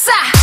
sa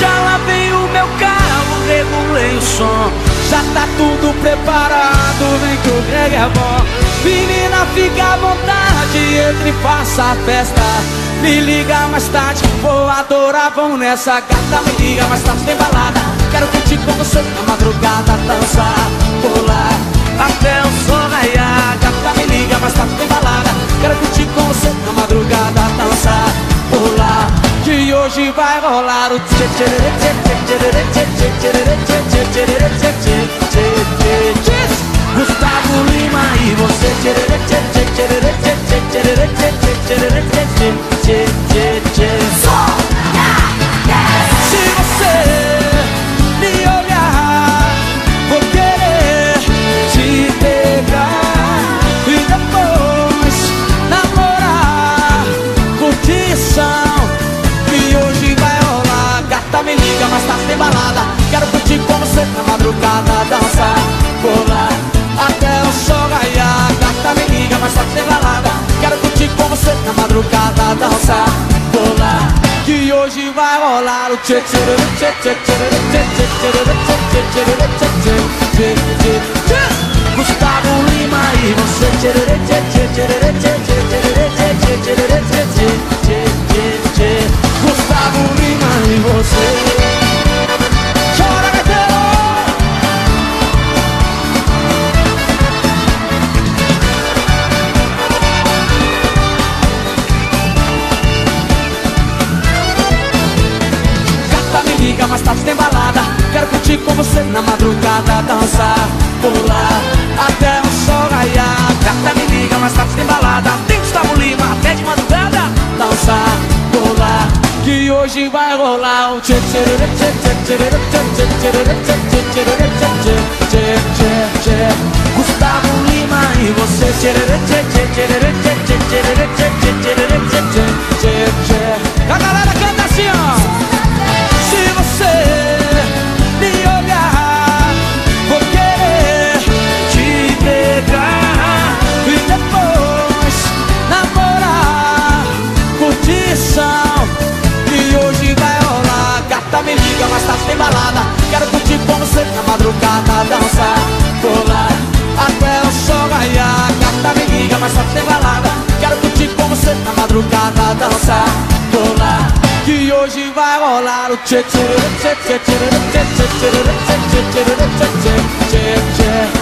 Já lá vem o meu carro, regulei o som. Já tá tudo preparado, vem que o reggae é bom. Menina, fica à vontade, entre e faça a festa. Me liga mais tarde, vou adorar, vão nessa Gata, me liga mais tarde, tem balada. Quero curtir com você na madrugada Dançar, pular, até o sol raiar Gata, me liga mais tarde, tem balada. Quero curtir com você na madrugada Dançar, pular noite hoje vai rolar o Gustavo Lima e você tchê Se você me olhar, vou querer te pegar e depois namorar, curtiçar Tá me liga, mas tá sem balada. Quero curtir com você na madrugada Dançar, pular até o sol raiar Tá me liga, mas tá balada. Quero curtir com você na madrugada Dançar, pular Que hoje vai rolar o tchê tchê tchê tchê tchê tchê tchê tchê tchê tchê tchê tchê tchê tchê tchê tchê tchê tchê tchê Gustavo Lima e você tchê tchê tchê tchê tchê tchê tchê tchê tchê tchê tchê tchê Gustavo e você. Chora, me liga, mais tarde tá tem balada Quero curtir com você na madrugada Dançar, pular, até o sol raiar. Gata, me liga, mais tarde tá tem balada Gustavo Lima e você. madrugada dançar, vou lá Que hoje vai rolar o tchê tchê tchê tchê tchê tchê tchê tchê tchê tchê tchê tchê tchê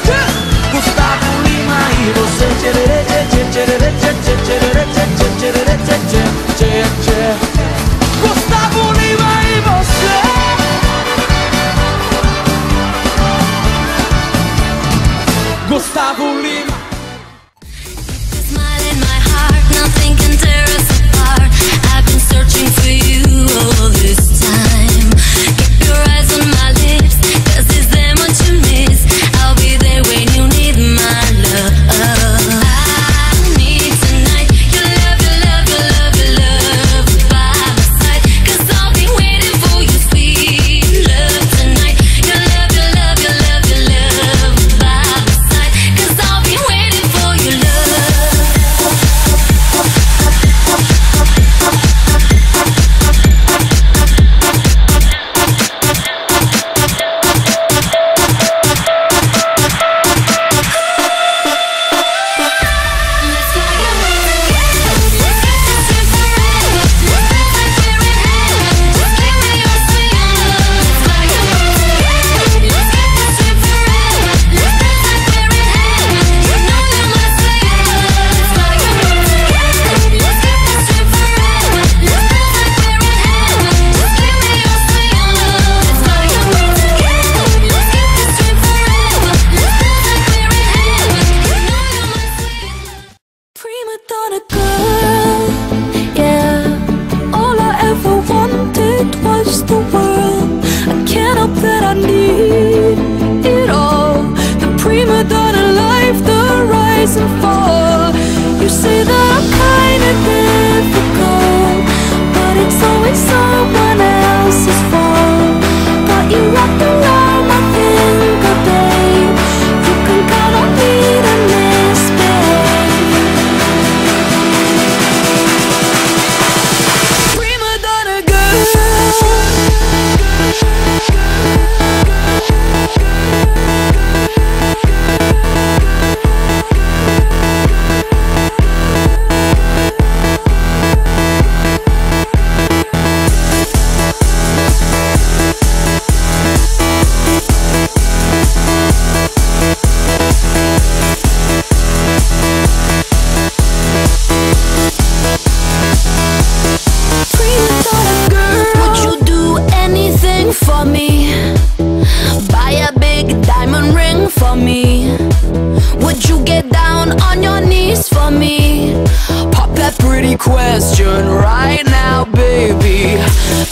right now, baby.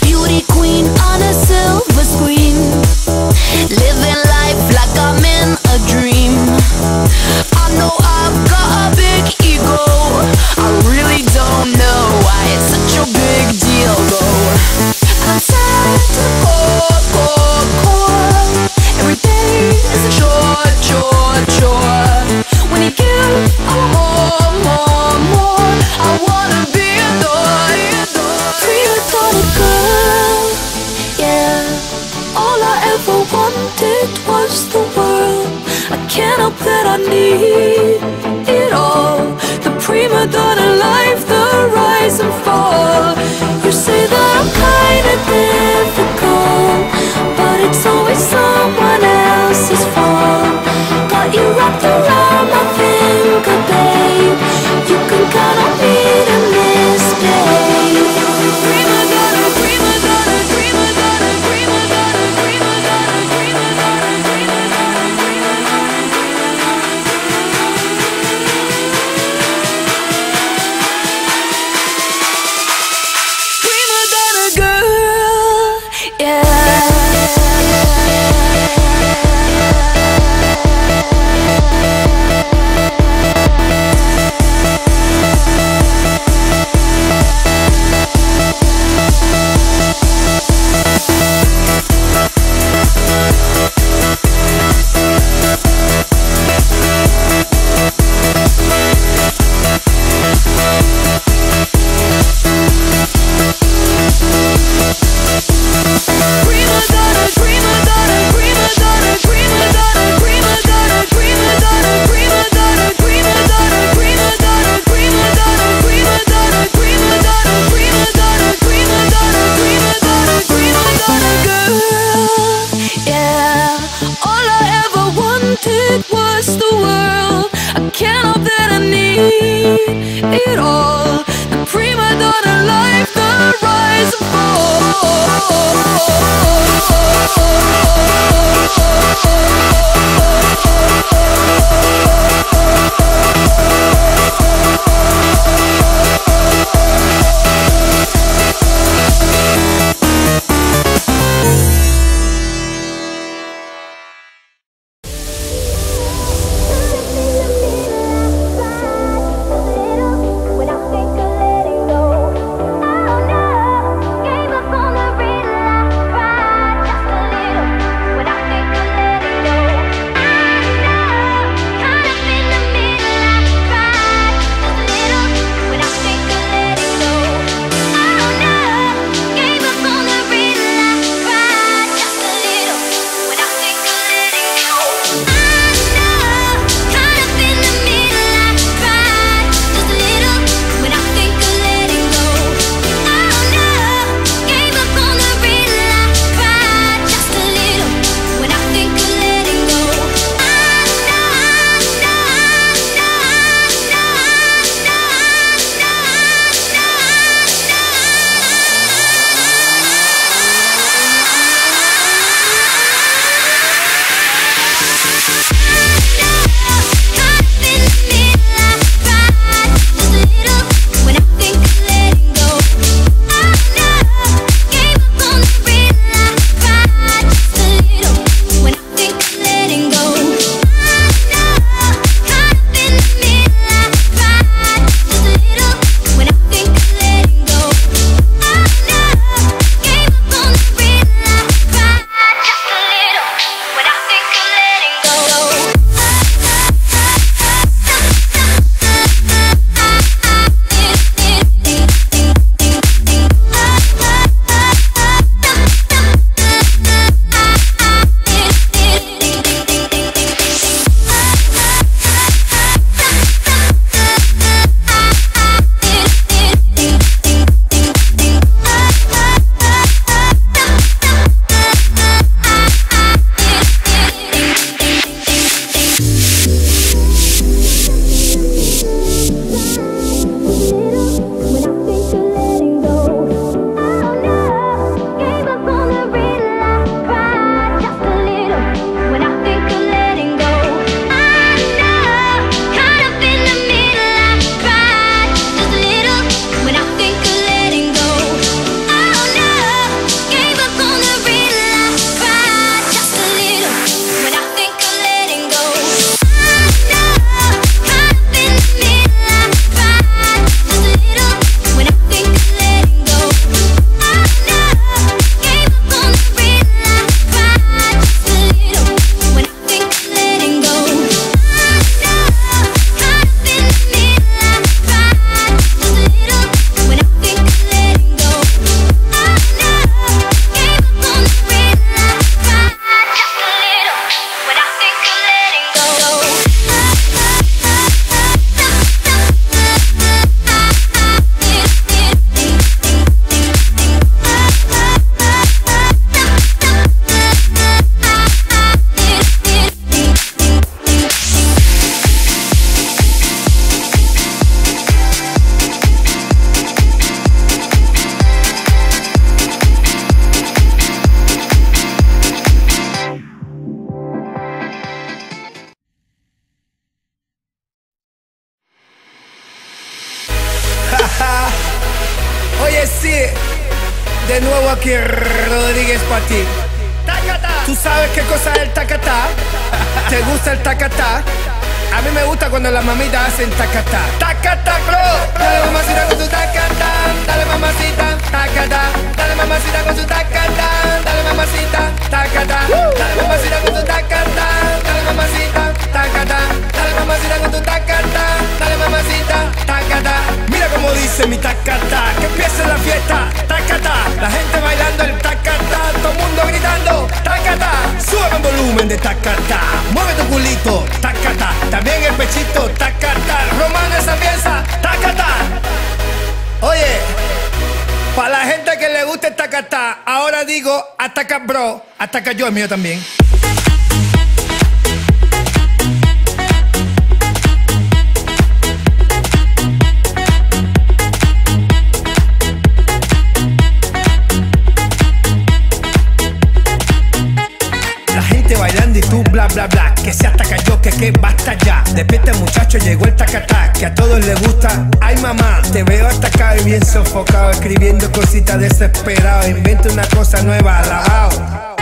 Beauty ahora digo ataca bro, ataca yo, el mío también. La gente bailando y tú bla bla bla Que se ataca yo, que que basta ya. Despierta muchacho, llegó el tacatá Que a todos les gusta. Ay mamá, te veo atacado y bien sofocado Escribiendo cositas desesperado. Inventa una cosa nueva, alabao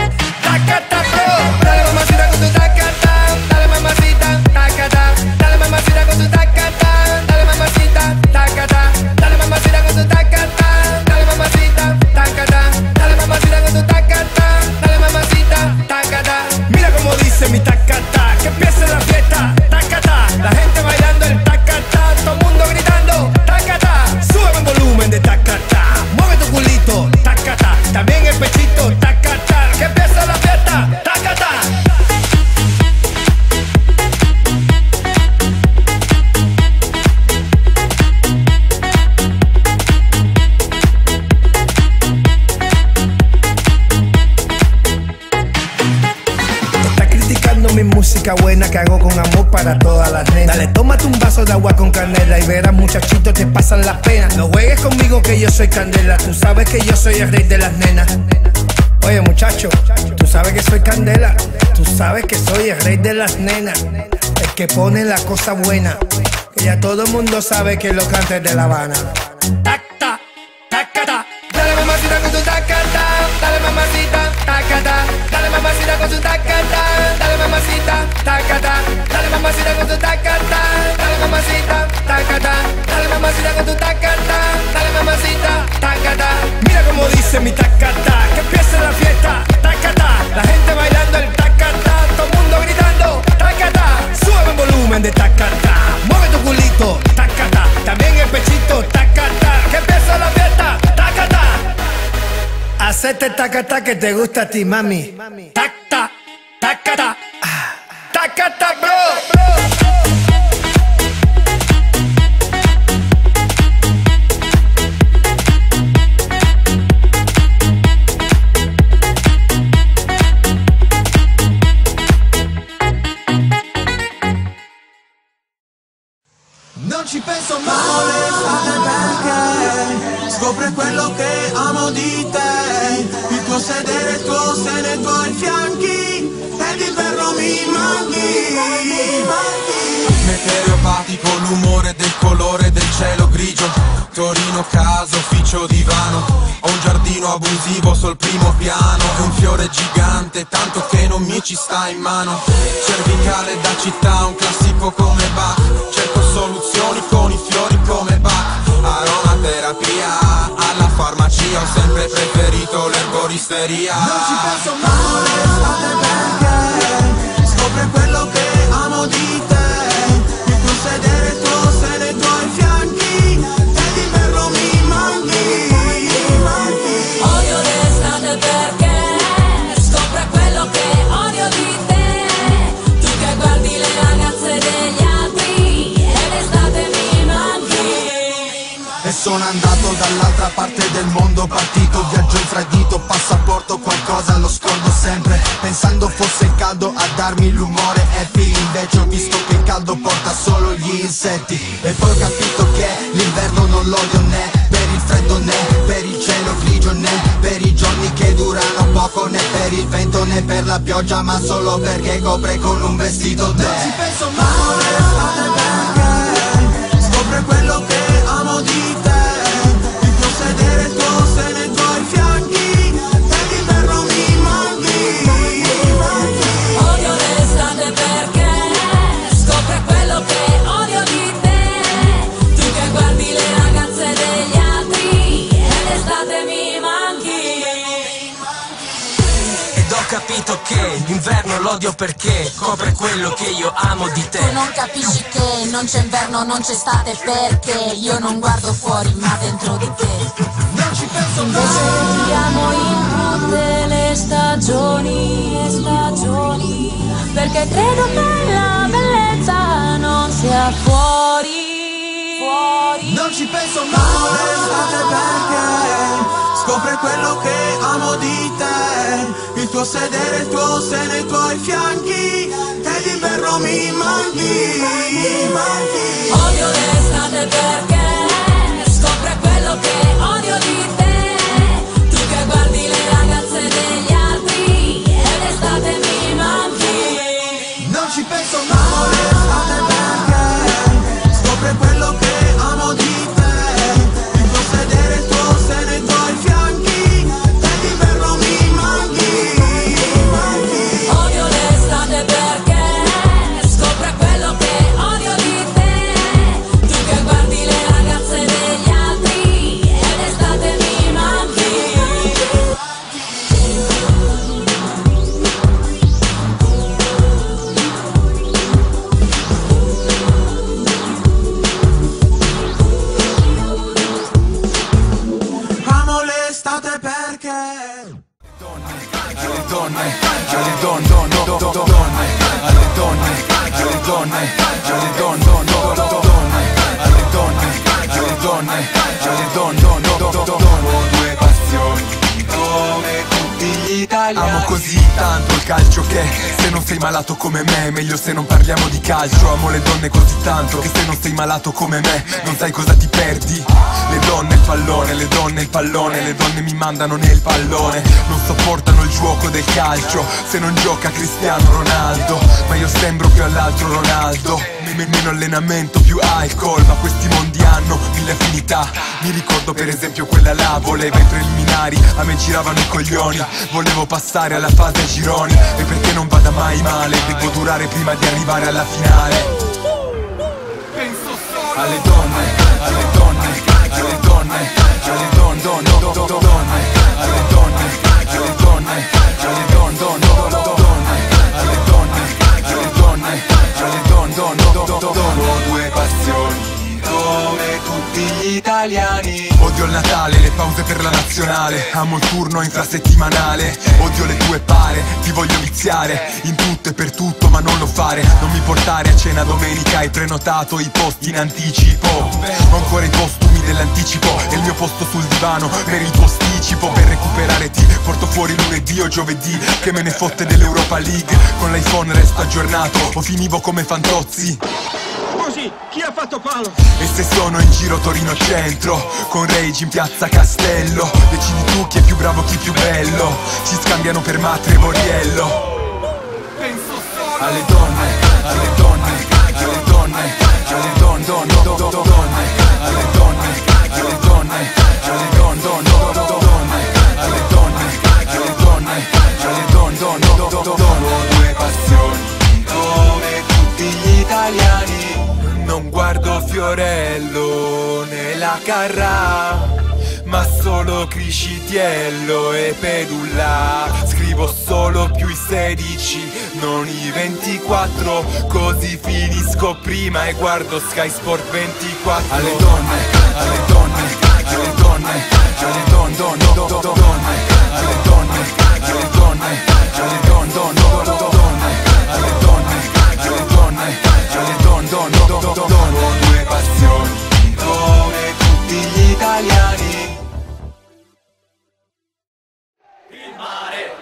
soy candela, tú sabes que yo soy el rey de las nenas. Oye muchacho, tú sabes que soy candela, tú sabes que soy el rey de las nenas, el que pone la cosa buena. Que ya todo el mundo sabe que lo cantes de La Habana. Tacta, tacata, dale mamacita con tu tacata, dale mamacita, tacata, dale mamacita con tu tacata, dale mamacita, tacata, dale mamacita con tu tacata, dale mamacita, tacata, dale mamacita con tu tacata, dale mamacita, tacata. Mira cómo dice mi tacata, que empiece la fiesta, tacata, la gente bailando el tacata, todo el mundo gritando, tacata, sube el volumen de tacata, mueve tu culito, tacata, también el pechito, tacata, que empiece la fiesta, tacata. Hacete tacata que te gusta a ti, mami. Tacata, ah, tacata, in mano. Cervicale da città, un classico come Bach. Cerco soluzioni con i fiori come Bach. Aromaterapia, alla farmacia Ho sempre preferito l'erboristeria. Non ci penso mai, mondo Partito, viaggio infradito, passaporto Qualcosa lo scordo sempre. Pensando fosse il caldo a darmi l'umore happy Invece ho visto che il caldo porta solo gli insetti. E poi ho capito che l'inverno non l'odio né Per il freddo né per il cielo grigio né Per i giorni che durano poco né per il vento né per la pioggia Ma solo perché copre con un vestito te. Non ci penso mai, L'odio perché copre quello che io amo di te Tu non capisci che non c'è inverno, non c'è estate perché io non guardo fuori ma dentro di te. Invece viviamo in tutte le stagioni, stagioni, perché credo che la bellezza non sia fuori, fuori. Non ci penso mai l'estate perché scopre quello che amo di te. Il tuo sedere, il tuo seno, i tuoi fianchi. E d'inverno mi manchi, mi manchi. Odio l'estate perché scopre quello che odio di te. Amo così tanto il calcio che se non sei malato come me, meglio se non parliamo di calcio. Amo le donne così tanto che se non sei malato come me, non sai cosa ti perdi. Le donne il pallone, le donne il pallone, le donne mi mandano nel pallone. Non sopportano il gioco del calcio, se non gioca Cristiano Ronaldo. Ma io sembro più all'altro Ronaldo. Me- Meno allenamento, più alcol, ma questi mondi hanno mille affinità. Mi ricordo per esempio quella là, voleva i preliminari, a me giravano i coglioni. Volevo passare alla fase a gironi, e perché non vada mai male, devo durare prima di arrivare alla finale. Alle donne, alle donne, alle donne, alle donne, don, don, don, don, donne, alle donne, alle donne, don, don, don, don, donne, due passioni come tutti gli italiani Odio il Natale, le pause per la nazionale. Amo il turno infrasettimanale Odio le tue pare, ti voglio viziare. In tutto e per tutto ma non lo fare. Non mi portare a cena domenica Hai prenotato i posti in anticipo. Ho ancora i postumi dell'anticipo E il mio posto sul divano per il posticipo Per recuperare ti porto fuori lunedì o giovedì Che me ne fotte dell'Europa League. Con l'iPhone resto aggiornato O finivo come fantozzi Chi ha fatto palo? e se sono in giro Torino centro Con Rage in piazza Castello Decidi tu chi è più bravo, chi più bello Si scambiano per Matre e Boriello Alle donne, alle donne, alle donne Alle donne, don, don, don, don, donne Alle donne, alle donne, alle donne, don, don, don, don, donne Alle donne, alle donne, alle donne, don, don, don, don, donne Due passioni come tutti gli italiani Non guardo Fiorello nella carra ma solo Criscitiello e Pedulla Scrivo solo più i 16, non i 24 Così finisco prima e guardo Sky Sport 24 Alle donne, alle donne, alle donne, alle donne, don, don, don, don, donne Alle donne, alle donne, alle donne, don, don, don, don, donne donne, alle donne, donne, don, don, don, don, donne Due passioni come tutti gli italiani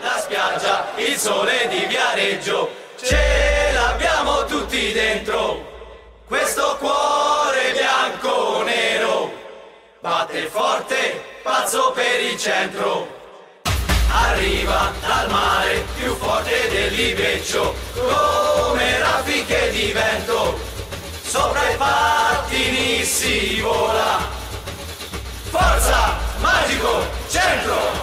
la spiaggia, il sole di Viareggio, ce l'abbiamo tutti dentro. Questo cuore bianco nero batte forte, pazzo per il centro. Arriva dal mare più forte dell'Ibeccio, vento, sopra i pattini si vola. Forza, magico, centro!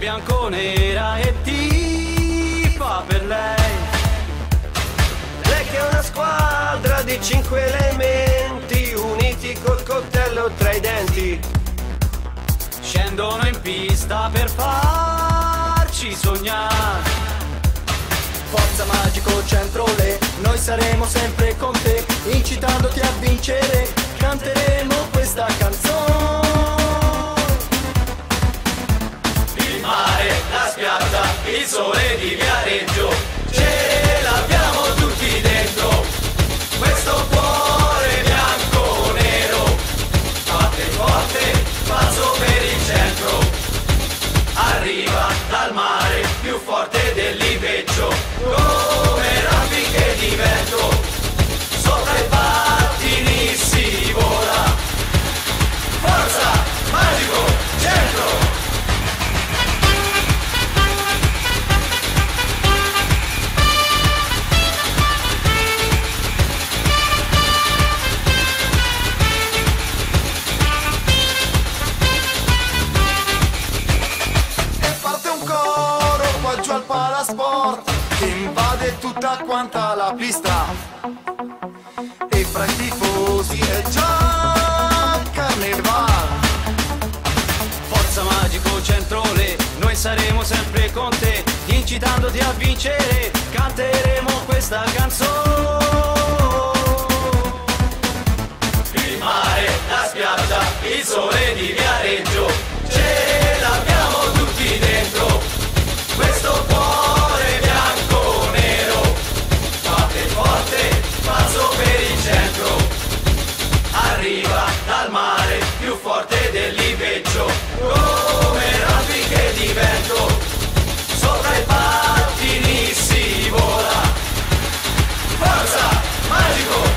Bianco-nera e tifa per lei. Lei che è una squadra di cinque elementi uniti col coltello tra i denti. Scendono in pista per farci sognare. Forza magico centrole, noi saremo sempre con te, incitandoti a vincere, tutta quanta la pista. E fra i tifosi è già carnevale. Forza magico centrole, noi saremo sempre con te, incitandoti a vincere, canteremo questa canzone. Il mare, la spiaggia, il sole di Viareggio, forte dell'Ibeccio, come raffiche di vento, sopra i pattini si vola. Forza, magico,